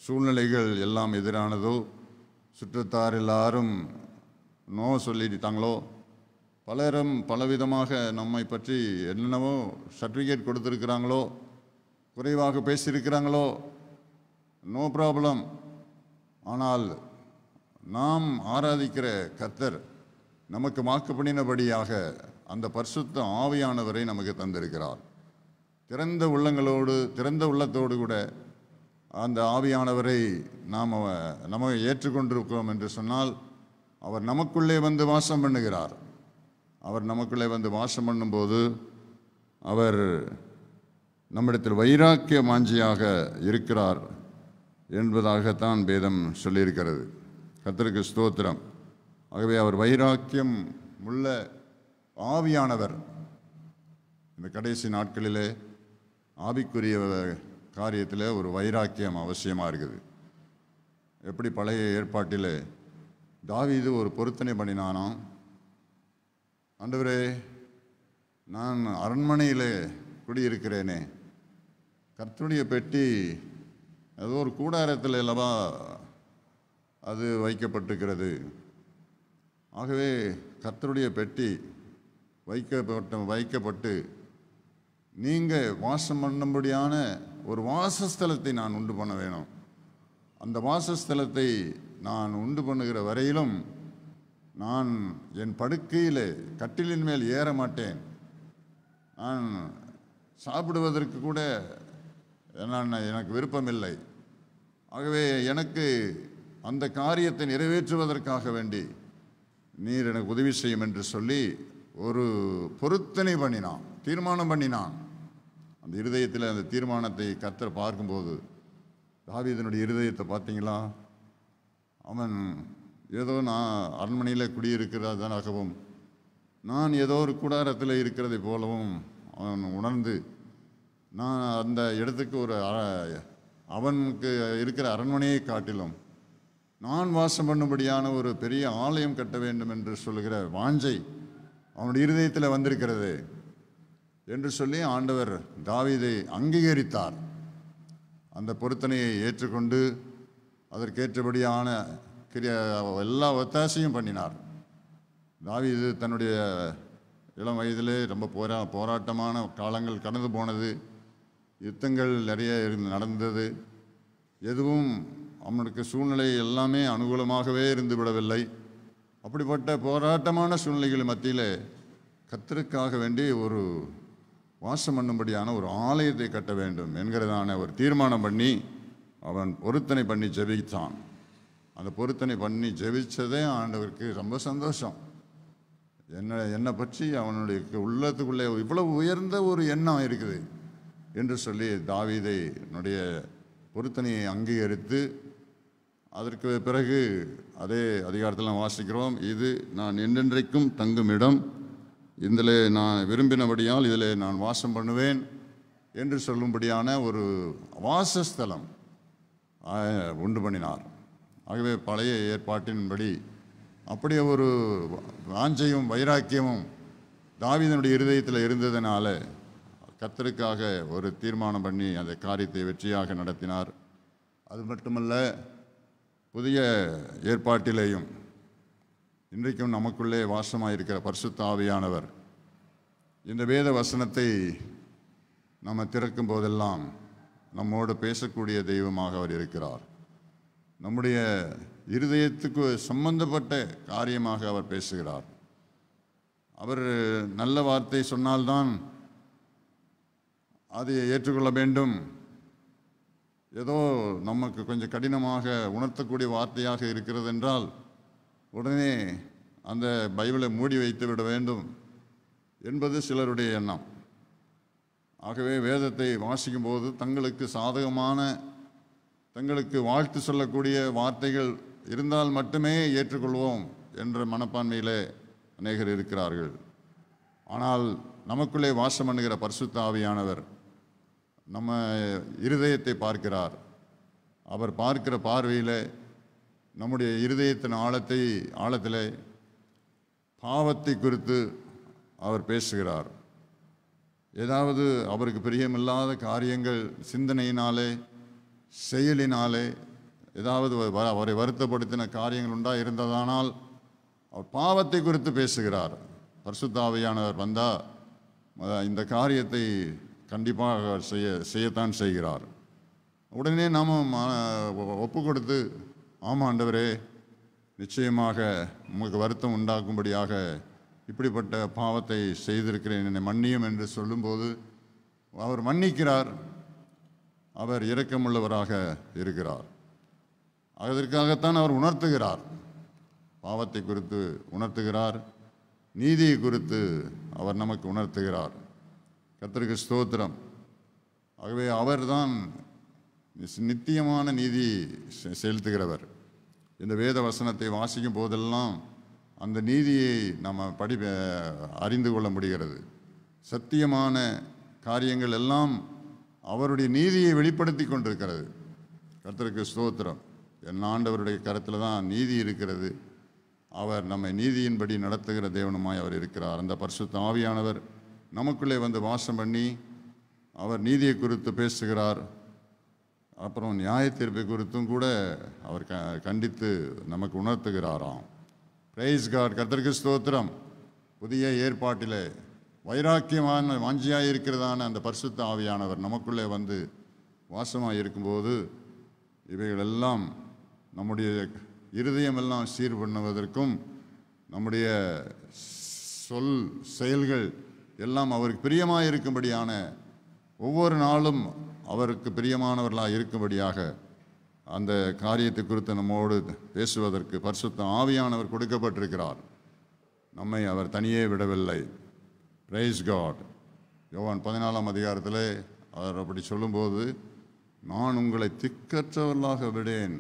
S1: சூழ்நிலைகள் எல்லாம் எதிரானதோ சுற்றத்தார் எல்லாரும் நோ சொல்லிட்டாங்களோ பலரும் பலவிதமாக நம்மை பற்றி என்னென்னவோ சர்டிஃபிகேட் கொடுத்துருக்குறாங்களோ குறைவாக பேசியிருக்கிறாங்களோ நோ ப்ராப்ளம் ஆனால் நாம் ஆராதிக்கிற கத்தர் நமக்கு வாக்கு பண்ணினபடியாக அந்த பரிசுத்த ஆவியானவரை நமக்கு தந்திருக்கிறார் திறந்த உள்ளங்களோடு திறந்த உள்ளத்தோடு கூட அந்த ஆவியானவரை நாம் நம்ம ஏற்றுக்கொண்டிருக்கிறோம் என்று சொன்னால் அவர் நமக்குள்ளே வந்து வாசம் பண்ணுகிறார் அவர் நமக்குள்ளே வந்து வாசம் பண்ணும்போது அவர் நம்மிடத்தில் வைராக்கிய மாஞ்சியாக இருக்கிறார் என்பதாகத்தான் வேதம் சொல்லியிருக்கிறது கத்திரிக்கு ஸ்தோத்திரம் ஆகவே அவர் வைராக்கியம் உள்ள ஆவியானவர் இந்த கடைசி நாட்களிலே ஆவிக்குரிய காரியத்தில் ஒரு வைராக்கியம் அவசியமாக இருக்குது எப்படி பழைய ஏற்பாட்டில் தாவிது ஒரு பொருத்தனை பண்ணினானோ ஆண்டவரே நான் அரண்மனையில் குடியிருக்கிறேனே கர்த்துடைய பெட்டி ஏதோ ஒரு கூடாரத்தில் அல்லவா அது வைக்கப்பட்டிருக்கிறது ஆகவே கர்த்தருடைய பெட்டி வைக்கப்பட்ட வைக்கப்பட்டு நீங்கள் வாசம் பண்ணும்படியான ஒரு வாசஸ்தலத்தை நான் உண்டு பண்ண வேணும் அந்த வாசஸ்தலத்தை நான் உண்டு பண்ணுகிற வரையிலும் நான் என் படுக்கையில் கட்டிலின் மேல் ஏற மாட்டேன் நான் சாப்பிடுவதற்கு கூட நான் எனக்கு விருப்பமில்லை ஆகவே எனக்கு அந்த காரியத்தை நிறைவேற்றுவதற்காக வேண்டி நீர் எனக்கு உதவி செய்யும் என்று சொல்லி ஒரு பொருத்தனை பண்ணினான் தீர்மானம் பண்ணினான் அந்த இருதயத்தில் அந்த தீர்மானத்தை கத்தர் பார்க்கும்போது தாவிதனுடைய இருதயத்தை பார்த்தீங்களா அவன் ஏதோ நான் அரண்மனையில் குடியிருக்கிறதாகவும் நான் ஏதோ ஒரு கூடாரத்தில் இருக்கிறதை போலவும் அவன் உணர்ந்து நான் அந்த இடத்துக்கு ஒரு அவனுக்கு இருக்கிற அரண்மனையை காட்டிலும் நான் வாசம் பண்ணும்படியான ஒரு பெரிய ஆலயம் கட்ட வேண்டும் என்று சொல்கிற வாஞ்சை அவனுடைய இருதயத்தில் வந்திருக்கிறது என்று சொல்லி ஆண்டவர் தாவிதை அங்கீகரித்தார் அந்த பொருத்தனையை ஏற்றுக்கொண்டு அதற்கேற்றபடியான கிரிய எல்லா ஒத்தாசையும் பண்ணினார் தாவிது தன்னுடைய இளம் வயதிலே ரொம்ப போரா போராட்டமான காலங்கள் கடந்து போனது யுத்தங்கள் நிறைய நடந்தது எதுவும் அவனுக்கு சூழ்நிலை எல்லாமே அனுகூலமாகவே இருந்து விடவில்லை அப்படிப்பட்ட போராட்டமான சூழ்நிலைகள் மத்தியில் கத்தருக்காக வேண்டி ஒரு வாசம் பண்ணும்படியான ஒரு ஆலயத்தை கட்ட வேண்டும் என்கிறதான ஒரு தீர்மானம் பண்ணி அவன் பொருத்தனை பண்ணி ஜெபித்தான் அந்த பொருத்தனை பண்ணி ஜெபித்ததே ஆண்டவருக்கு ரொம்ப சந்தோஷம் என்ன என்னை பற்றி அவனுடைய உள்ளத்துக்குள்ளே இவ்வளவு உயர்ந்த ஒரு எண்ணம் இருக்குது என்று சொல்லி தாவிதை என்னுடைய பொருத்தனையை அங்கீகரித்து அதற்கு பிறகு அதே அதிகாரத்தில் நாம் வாசிக்கிறோம் இது நான் என்றென்றைக்கும் தங்கும் இடம் இதில் நான் விரும்பினபடியால் இதில் நான் வாசம் பண்ணுவேன் என்று சொல்லும்படியான ஒரு வாசஸ்தலம் உண்டு பண்ணினார் ஆகவே பழைய ஏற்பாட்டின்படி அப்படியே ஒரு வாஞ்சையும் வைராக்கியமும் தாவிதனுடைய இருதயத்தில் இருந்ததுனால கத்தருக்காக ஒரு தீர்மானம் பண்ணி அந்த காரியத்தை வெற்றியாக நடத்தினார் அது மட்டுமல்ல புதிய ஏற்பாட்டிலேயும் இன்றைக்கும் நமக்குள்ளே வாசமாக இருக்கிற ஆவியானவர் இந்த வேத வசனத்தை நம்ம திறக்கும் போதெல்லாம் நம்மோடு பேசக்கூடிய தெய்வமாக அவர் இருக்கிறார் நம்முடைய இருதயத்துக்கு சம்பந்தப்பட்ட காரியமாக அவர் பேசுகிறார் அவர் நல்ல வார்த்தை சொன்னால்தான் அதை ஏற்றுக்கொள்ள வேண்டும் ஏதோ நமக்கு கொஞ்சம் கடினமாக உணர்த்தக்கூடிய வார்த்தையாக இருக்கிறது என்றால் உடனே அந்த பைபிளை மூடி வைத்து விட வேண்டும் என்பது சிலருடைய எண்ணம் ஆகவே வேதத்தை வாசிக்கும் போது தங்களுக்கு சாதகமான தங்களுக்கு வாழ்த்து சொல்லக்கூடிய வார்த்தைகள் இருந்தால் மட்டுமே ஏற்றுக்கொள்வோம் என்ற மனப்பான்மையிலே அநேகர் இருக்கிறார்கள் ஆனால் நமக்குள்ளே வாசம் பண்ணுகிற பரிசுத்தாவியானவர் நம்ம இருதயத்தை பார்க்கிறார் அவர் பார்க்கிற பார்வையில் நம்முடைய இருதயத்தின் ஆழத்தை ஆழத்தில் பாவத்தை குறித்து அவர் பேசுகிறார் ஏதாவது அவருக்கு பிரியமில்லாத காரியங்கள் சிந்தனையினாலே செயலினாலே ஏதாவது அவரை வருத்தப்படுத்தின காரியங்கள் உண்டா இருந்ததானால் அவர் பாவத்தை குறித்து பேசுகிறார் பர்சுத்தாவையானவர் வந்தால் இந்த காரியத்தை கண்டிப்பாக செய்ய செய்யத்தான் செய்கிறார் உடனே நாம் ஒப்பு கொடுத்து ஆமாம் ஆண்டவரே நிச்சயமாக உங்களுக்கு வருத்தம் உண்டாக்கும்படியாக இப்படிப்பட்ட பாவத்தை செய்திருக்கிறேன் என்னை மன்னியும் என்று சொல்லும்போது அவர் மன்னிக்கிறார் அவர் இரக்கமுள்ளவராக இருக்கிறார் அதற்காகத்தான் அவர் உணர்த்துகிறார் பாவத்தை குறித்து உணர்த்துகிறார் நீதியை குறித்து அவர் நமக்கு உணர்த்துகிறார் கத்தருக்கு ஸ்தோத்திரம் ஆகவே அவர்தான் நித்தியமான நீதி செலுத்துகிறவர் இந்த வேத வசனத்தை வாசிக்கும் போதெல்லாம் அந்த நீதியை நம்ம படி அறிந்து கொள்ள முடிகிறது சத்தியமான காரியங்கள் எல்லாம் அவருடைய நீதியை வெளிப்படுத்தி கொண்டிருக்கிறது கர்த்தருக்கு ஸ்தோத்திரம் என் ஆண்டவருடைய கருத்தில் தான் நீதி இருக்கிறது அவர் நம்மை நீதியின்படி நடத்துகிற தேவனுமாய் அவர் இருக்கிறார் அந்த பரிசுத்த ஆவியானவர் நமக்குள்ளே வந்து வாசம் பண்ணி அவர் நீதியை குறித்து பேசுகிறார் அப்புறம் நியாய தீர்ப்பை குறித்தும் கூட அவர் க கண்டித்து நமக்கு உணர்த்துகிறாராம் பிரைஸ் கார்ட் கத்திரிக்கு ஸ்தோத்திரம் புதிய ஏற்பாட்டிலே வைராக்கியமான வாஞ்சியாக இருக்கிறதான அந்த பரிசுத்த ஆவியானவர் நமக்குள்ளே வந்து வாசமாக இருக்கும்போது இவைகளெல்லாம் நம்முடைய இருதயமெல்லாம் சீர் பண்ணுவதற்கும் நம்முடைய சொல் செயல்கள் எல்லாம் அவருக்கு பிரியமாக இருக்கும்படியான ஒவ்வொரு நாளும் அவருக்கு பிரியமானவர்களாக இருக்கும்படியாக அந்த காரியத்தை குறித்து நம்மோடு பேசுவதற்கு பரிசுத்த ஆவியானவர் கொடுக்கப்பட்டிருக்கிறார் நம்மை அவர் தனியே விடவில்லை பிரைஸ் காட் யோவான் பதினாலாம் அதிகாரத்தில் அவர் அப்படி சொல்லும்போது நான் உங்களை திக்கற்றவர்களாக விடேன்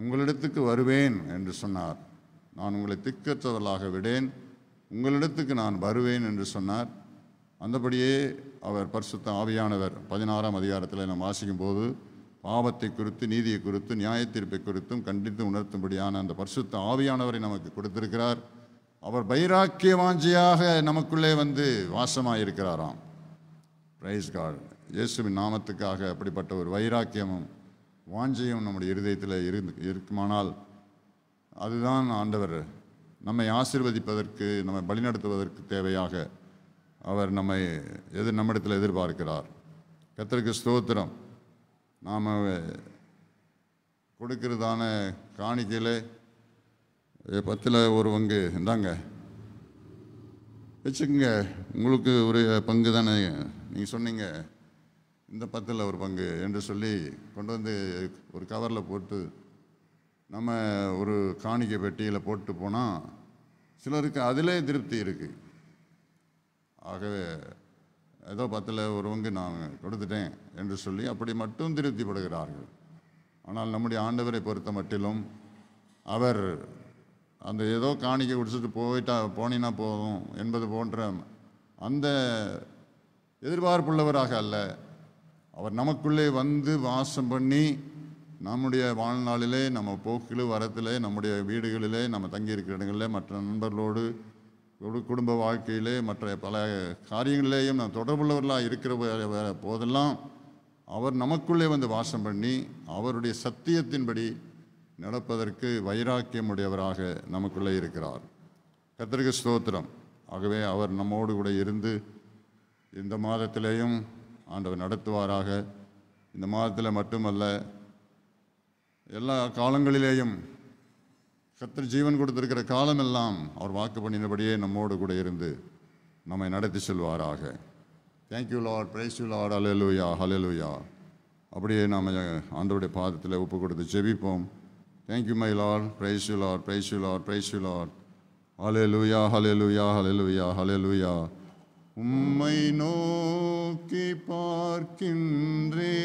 S1: உங்களிடத்துக்கு வருவேன் என்று சொன்னார் நான் உங்களை திக்கற்றவர்களாக விடேன் உங்களிடத்துக்கு நான் வருவேன் என்று சொன்னார் அந்தபடியே அவர் பரிசுத்த ஆவியானவர் பதினாறாம் அதிகாரத்தில் நாம் வாசிக்கும் போது பாவத்தை குறித்து நீதியை குறித்து நியாயத்தீர்ப்பை குறித்தும் கண்டித்து உணர்த்தும்படியான அந்த பரிசுத்த ஆவியானவரை நமக்கு கொடுத்திருக்கிறார் அவர் பைராக்கிய வாஞ்சியாக நமக்குள்ளே வந்து வாசமாக இருக்கிறாராம் பிரைஸ் கார்டு இயேசுவின் நாமத்துக்காக அப்படிப்பட்ட ஒரு வைராக்கியமும் வாஞ்சியும் நம்முடைய இருதயத்தில் இருந்து இருக்குமானால் அதுதான் ஆண்டவர் நம்மை ஆசிர்வதிப்பதற்கு நம்மை வழிநடத்துவதற்கு தேவையாக அவர் நம்மை எதிர் நம்மிடத்தில் எதிர்பார்க்கிறார் கத்தருக்கு ஸ்தோத்திரம் நாம் கொடுக்கிறதான காணிக்கையில் பத்தில் ஒரு பங்கு இந்தாங்க வச்சுக்கோங்க உங்களுக்கு ஒரு பங்கு தானே நீங்கள் சொன்னீங்க இந்த பத்தில் ஒரு பங்கு என்று சொல்லி கொண்டு வந்து ஒரு கவரில் போட்டு நம்ம ஒரு காணிக்கை பெட்டியில் போட்டு போனால் சிலருக்கு அதிலே திருப்தி இருக்குது ஆகவே ஏதோ பத்தில் ஒருவங்க நான் கொடுத்துட்டேன் என்று சொல்லி அப்படி மட்டும் திருப்திப்படுகிறார்கள் ஆனால் நம்முடைய ஆண்டவரை பொறுத்த மட்டிலும் அவர் அந்த ஏதோ காணிக்கை குடிச்சிட்டு போயிட்டா போனினா போதும் என்பது போன்ற அந்த எதிர்பார்ப்புள்ளவராக அல்ல அவர் நமக்குள்ளே வந்து வாசம் பண்ணி நம்முடைய வாழ்நாளிலே நம்ம போக்கில் வரத்திலே நம்முடைய வீடுகளிலே நம்ம தங்கியிருக்கிற இடங்களிலே மற்ற நண்பர்களோடு குடும்ப வாழ்க்கையிலே மற்ற பல காரியங்களிலேயும் நாம் தொடர்புள்ளவர்களாக இருக்கிற போதெல்லாம் அவர் நமக்குள்ளே வந்து வாசம் பண்ணி அவருடைய சத்தியத்தின்படி நடப்பதற்கு வைராக்கியம் உடையவராக நமக்குள்ளே இருக்கிறார் கத்திரிக ஸ்தோத்திரம் ஆகவே அவர் நம்மோடு கூட இருந்து இந்த மாதத்திலேயும் ஆண்டவர் நடத்துவாராக இந்த மாதத்தில் மட்டுமல்ல எல்லா காலங்களிலேயும் கத்திர ஜீவன் கொடுத்திருக்கிற காலமெல்லாம் அவர் வாக்கு பண்ணினபடியே நம்மோடு கூட இருந்து நம்மை நடத்தி செல்வாராக thank you Lord praise you Lord அலலுயா ஹலலுயா அப்படியே நாம் ஆண்டோடைய பாதத்தில் ஒப்பு கொடுத்து ஜெபிப்போம் thank you my Lord praise you Lord praise you Lord praise you Lord ஹலலுயா ஹலலுயா ஹலலுயா ஹலலுயா உம்மை நோக்கி பார்க்கின்றே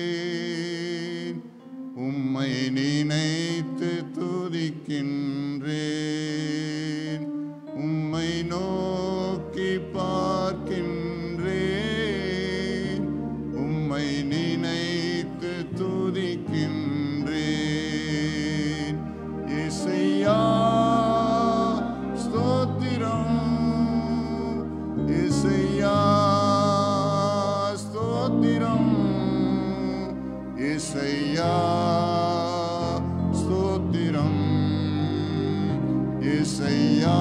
S1: உம்மை நினைத்து துதிக்கின்றேன் உம்மை நோக்கி பார்க்கின்றேன் உம்மை நினைத்து துதிக்கின்றேன் இசையா स्तुत्या स्तोतिरम् इसय्या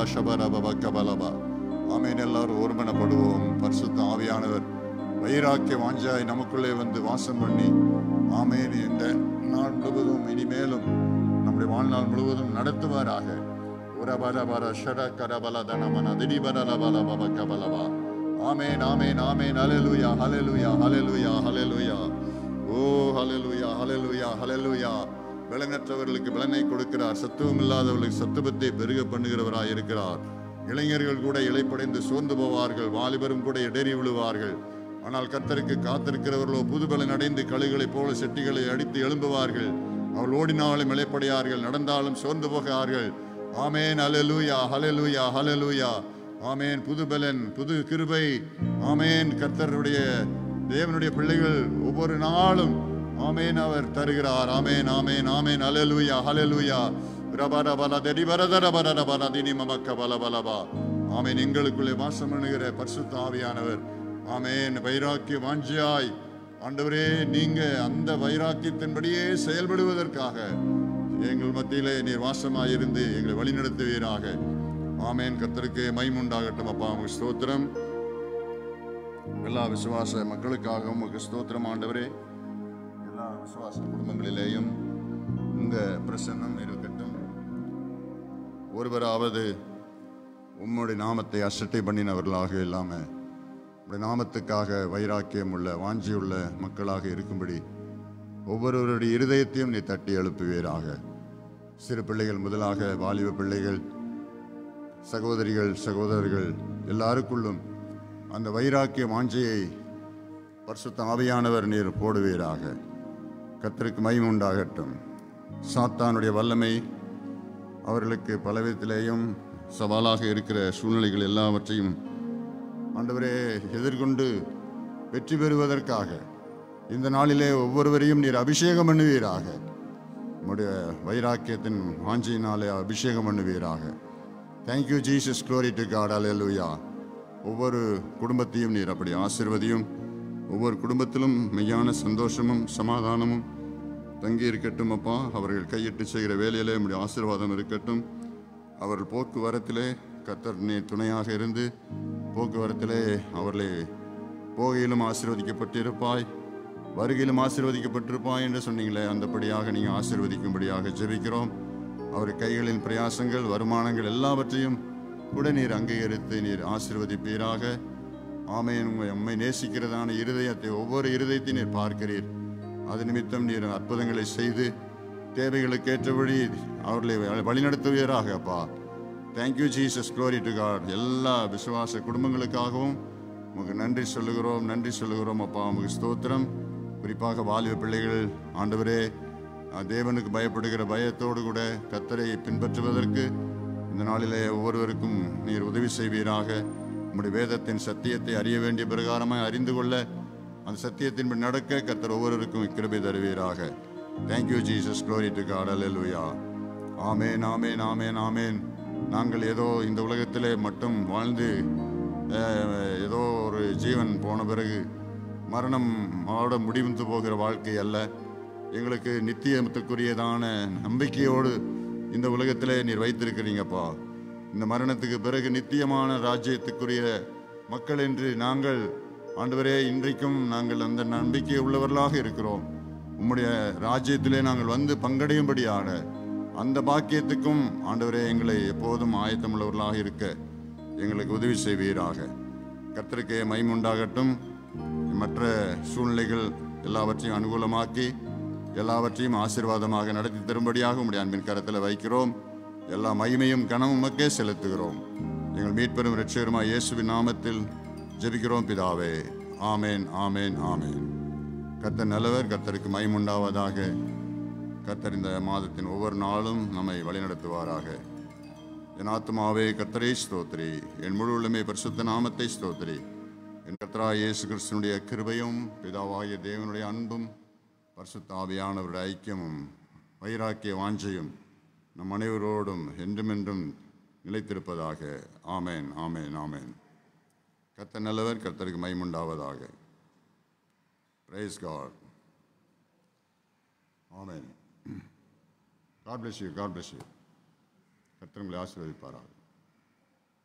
S1: ரபா ஷபரபா கபலபா ஆமீன் எல்லாரும் ஒருமனப்படுவோம் பரிசுத்த ஆவியானவர் வைராக்கிய வாஞ்சாய் நமக்குள்ளே வந்து வாசம் பண்ணி ஆமேன் இந்த நாள் முழுவதும் இனிமேலும் நம்முடைய வாழ்நாள் முழுவதும் நடத்துவாராக உரபரபர ஷட கரபல தனமன திடிபரபல பப கபலபா ஆமேன் ஆமேன் ஆமேன் ஹலெலுயா ஹலெலுயா ஹலெலுயா ஹலெலுயா ஓ ஹலெலுயா ஹலெலுயா ஹலெலுயா விலங்கற்றவர்களுக்கு விலனை கொடுக்கிறார் சத்துவம் இல்லாதவர்களுக்கு சத்துவத்தை பெருக பண்ணுகிறவராய் இருக்கிறார் இளைஞர்கள் கூட இழைப்படைந்து சோர்ந்து போவார்கள் வாலிபரும் கூட இடறி விழுவார்கள் ஆனால் கத்தருக்கு காத்திருக்கிறவர்களோ புதுபலன் அடைந்து கழுகளைப் போல செட்டிகளை அடித்து எழும்புவார்கள் அவள் ஓடினாலும் இழைப்படையார்கள் நடந்தாலும் சோர்ந்து போகிறார்கள் ஆமேன் அலலூயா ஹலலூயா ஹலலூயா ஆமேன் புதுபலன் புது கிருபை ஆமேன் கர்த்தருடைய தேவனுடைய பிள்ளைகள் ஒவ்வொரு நாளும் ஆமேன் அவர் தருகிறார் ஆமேன் ஆமேன் ஆமேன் அலலுயா ஹலலுயா ரபர பல தடி பரதர பரர பல தினி மமக்க பல பலபா ஆமேன் எங்களுக்குள்ளே வாசம் பண்ணுகிற பரிசுத்த ஆவியானவர் ஆமேன் வைராக்கிய வாஞ்சியாய் ஆண்டவரே நீங்க அந்த வைராக்கியத்தின்படியே செயல்படுவதற்காக எங்கள் மத்தியிலே நீர் வாசமாயிருந்து இருந்து எங்களை வழிநடத்துவீராக ஆமேன் கத்தருக்கு மைமுண்டாகட்டும் அப்பா உங்க ஸ்தோத்திரம் எல்லா விசுவாச மக்களுக்காக உமக்கு ஸ்தோத்திரம் ஆண்டவரே விசுவாச குடும்பங்களிலேயும் உங்க பிரசன்னம் இருக்கட்டும் ஒருவராவது உம்முடைய நாமத்தை அசட்டை பண்ணினவர்களாக இல்லாமல் உடைய நாமத்துக்காக வைராக்கியம் உள்ள வாஞ்சியுள்ள மக்களாக இருக்கும்படி ஒவ்வொருவருடைய இருதயத்தையும் நீ தட்டி எழுப்புவீராக சிறு பிள்ளைகள் முதலாக வாலிப பிள்ளைகள் சகோதரிகள் சகோதரர்கள் எல்லாருக்குள்ளும் அந்த வைராக்கிய வாஞ்சையை பரிசுத்த ஆவியானவர் நீர் போடுவீராக கத்தருக்கு மயம் உண்டாகட்டும் சாத்தானுடைய வல்லமை அவர்களுக்கு பலவிதத்திலேயும் சவாலாக இருக்கிற சூழ்நிலைகள் எல்லாவற்றையும் ஆண்டவரே எதிர்கொண்டு வெற்றி பெறுவதற்காக இந்த நாளிலே ஒவ்வொருவரையும் நீர் அபிஷேகம் பண்ணுவீராக நம்முடைய வைராக்கியத்தின் வாஞ்சியினாலே அபிஷேகம் பண்ணுவீராக thank you Jesus glory to God அலூயா ஒவ்வொரு குடும்பத்தையும் நீர் அப்படி ஆசிர்வதியும் ஒவ்வொரு குடும்பத்திலும் மெய்யான சந்தோஷமும் சமாதானமும் தங்கி இருக்கட்டும் அப்பா அவர்கள் கையிட்டு செய்கிற வேலையிலே நம்முடைய ஆசீர்வாதம் இருக்கட்டும் அவர்கள் போக்குவரத்திலே கத்தர் துணையாக இருந்து போக்குவரத்திலே அவர்களை போகையிலும் ஆசீர்வதிக்கப்பட்டிருப்பாய் வருகையிலும் ஆசீர்வதிக்கப்பட்டிருப்பாய் என்று சொன்னீங்களே அந்தபடியாக நீங்கள் ஆசீர்வதிக்கும்படியாக ஜெபிக்கிறோம் அவர் கைகளின் பிரயாசங்கள் வருமானங்கள் எல்லாவற்றையும் கூட நீர் அங்கீகரித்து நீர் ஆசிர்வதிப்பீராக ஆமையன் உங்கள் உண்மை நேசிக்கிறதான இருதயத்தை ஒவ்வொரு இருதயத்தை நீர் பார்க்கிறீர் அது நிமித்தம் நீர் அற்புதங்களை செய்து தேவைகளுக்கு ஏற்றபடி அவர்களை வழிநடத்துவீராக அப்பா thank you Jesus glory to God எல்லா விசுவாச குடும்பங்களுக்காகவும் உங்களுக்கு நன்றி சொல்லுகிறோம் நன்றி சொல்லுகிறோம் அப்பா உமக்கு ஸ்தோத்திரம் குறிப்பாக வாலிப பிள்ளைகள் ஆண்டவரே தேவனுக்கு பயப்படுகிற பயத்தோடு கூட கத்தரை பின்பற்றுவதற்கு இந்த நாளிலே ஒவ்வொருவருக்கும் நீர் உதவி செய்வீராக நம்முடைய வேதத்தின் சத்தியத்தை அறிய வேண்டிய பிரகாரமாக அறிந்து கொள்ள அந்த சத்தியத்தின் பின் நடக்க கத்தர் ஒவ்வொருவருக்கும் கிருபை தருவீராக thank you Jesus glory to God அலலுயா ஆமேன் ஆமேன் ஆமேன் ஆமேன் நாங்கள் ஏதோ இந்த உலகத்திலே மட்டும் வாழ்ந்து ஏதோ ஒரு ஜீவன் போன பிறகு மரணம் மாட முடிவுந்து போகிற வாழ்க்கை அல்ல எங்களுக்கு நித்தியத்துக்குரியதான நம்பிக்கையோடு இந்த உலகத்திலே நீர் வைத்திருக்கிறீங்கப்பா இந்த மரணத்துக்கு பிறகு நித்தியமான ராஜ்யத்துக்குரிய மக்கள் என்று நாங்கள் ஆண்டவரே இன்றைக்கும் நாங்கள் அந்த நம்பிக்கை உள்ளவர்களாக இருக்கிறோம் உம்முடைய ராஜ்யத்திலே நாங்கள் வந்து பங்கடையும்படியாக அந்த பாக்கியத்துக்கும் ஆண்டவரே எங்களை எப்போதும் ஆயத்தம் உள்ளவர்களாக இருக்க எங்களுக்கு உதவி செய்வீராக மயம் மைமுண்டாகட்டும் மற்ற சூழ்நிலைகள் எல்லாவற்றையும் அனுகூலமாக்கி எல்லாவற்றையும் ஆசீர்வாதமாக நடத்தி தரும்படியாக உங்களுடைய அன்பின் கரத்தில் வைக்கிறோம் எல்லா மகிமையும் கனமும் மக்கே செலுத்துகிறோம் எங்கள் மீட்பெரும் ரட்சியருமா இயேசுவின் நாமத்தில் ஜபிக்கிறோம் பிதாவே ஆமேன் ஆமேன் ஆமேன் கத்தர் நல்லவர் கர்த்தருக்கு மயமுண்டாவதாக கர்த்தர் இந்த மாதத்தின் ஒவ்வொரு நாளும் நம்மை வழிநடத்துவாராக என் ஆத்மாவே கத்தரை ஸ்தோத்ரி என் முழு உள்ளமே பரிசுத்த நாமத்தை ஸ்தோத்ரி என் கர்த்தரா இயேசு கிறிஸ்தனுடைய கிருபையும் பிதாவாகிய தேவனுடைய அன்பும் பரிசுத்தாவியானவருடைய ஐக்கியமும் வைராக்கிய வாஞ்சையும் நம் அனைவரோடும் என்றுமென்றும் நிலைத்திருப்பதாக ஆமேன் ஆமேன் ஆமேன் கத்த நல்லவர் கர்த்தருக்கு மைமுண்டாவதாக பிரைஸ் காட் ஆமேன் God bless you God bless you கத்தர் உங்களை ஆசீர்வதிப்பாரா